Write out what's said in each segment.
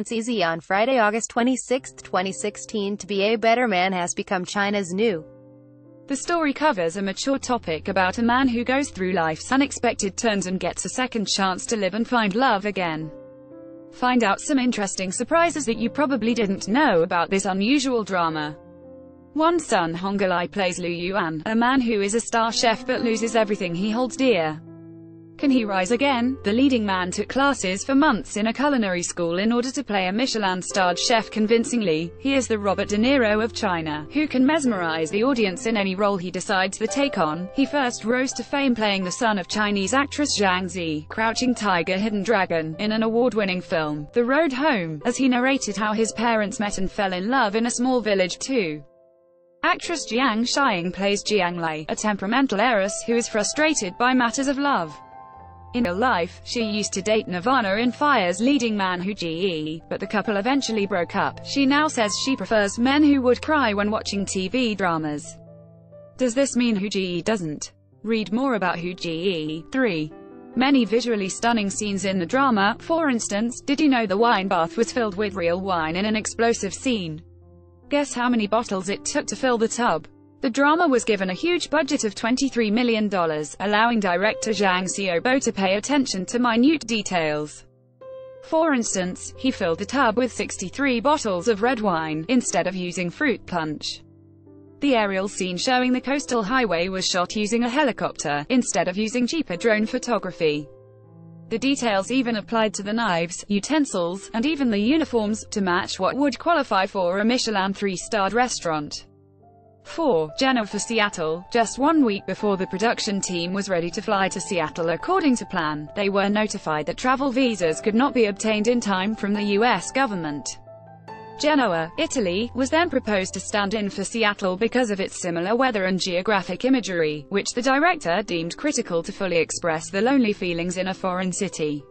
CZ on Friday, August 26, 2016 To be a better man has become China's new. The story covers a mature topic about a man who goes through life's unexpected turns and gets a second chance to live and find love again. Find out some interesting surprises that you probably didn't know about this unusual drama. One Sun Honglei plays Lu Yuan, a man who is a star chef but loses everything he holds dear. Can he rise again? The leading man took classes for months in a culinary school in order to play a Michelin-starred chef convincingly. He is the Robert De Niro of China, who can mesmerize the audience in any role he decides to take on. He first rose to fame playing the son of Chinese actress Zhang Ziyi, Crouching Tiger Hidden Dragon, in an award-winning film, The Road Home, as he narrated how his parents met and fell in love in a small village too. Actress Jiang Xin plays Jiang Lei, a temperamental heiress who is frustrated by matters of love. In real life, she used to date Nirvana in Fire's leading man Hu Ge, but the couple eventually broke up. She now says she prefers men who would cry when watching TV dramas. Does this mean Hu Ge doesn't? Read more about Hu Ge. 3. Many visually stunning scenes in the drama, for instance, did you know the wine bath was filled with real wine in an explosive scene? Guess how many bottles it took to fill the tub? The drama was given a huge budget of $23 million, allowing director Zhang Xiaobo to pay attention to minute details. For instance, he filled the tub with 63 bottles of red wine, instead of using fruit punch. The aerial scene showing the coastal highway was shot using a helicopter, instead of using cheaper drone photography. The details even applied to the knives, utensils, and even the uniforms, to match what would qualify for a Michelin three-starred restaurant. 4. Genoa for Seattle. Just one week before the production team was ready to fly to Seattle according to plan, they were notified that travel visas could not be obtained in time from the U.S. government. Genoa, Italy, was then proposed to stand in for Seattle because of its similar weather and geographic imagery, which the director deemed critical to fully express the lonely feelings in a foreign city.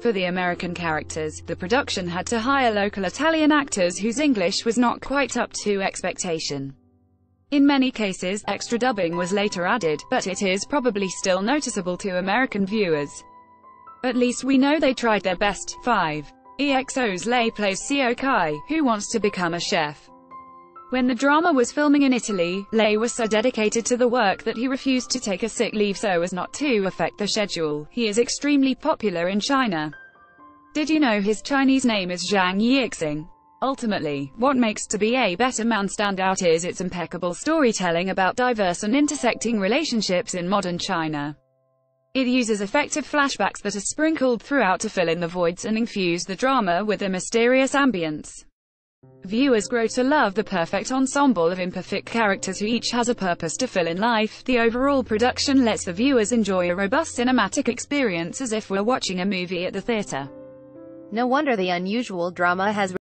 For the American characters, the production had to hire local Italian actors whose English was not quite up to expectation. In many cases, extra dubbing was later added, but it is probably still noticeable to American viewers. At least we know they tried their best. 5. EXO's Lay plays Seo Kai, who wants to become a chef. When the drama was filming in Italy, Lay was so dedicated to the work that he refused to take a sick leave so as not to affect the schedule. He is extremely popular in China. Did you know his Chinese name is Zhang Yixing? Ultimately, what makes To Be a Better Man stand out is its impeccable storytelling about diverse and intersecting relationships in modern China. It uses effective flashbacks that are sprinkled throughout to fill in the voids and infuse the drama with a mysterious ambience. Viewers grow to love the perfect ensemble of imperfect characters who each has a purpose to fill in life. The overall production lets the viewers enjoy a robust cinematic experience as if we're watching a movie at the theater. No wonder the unusual drama has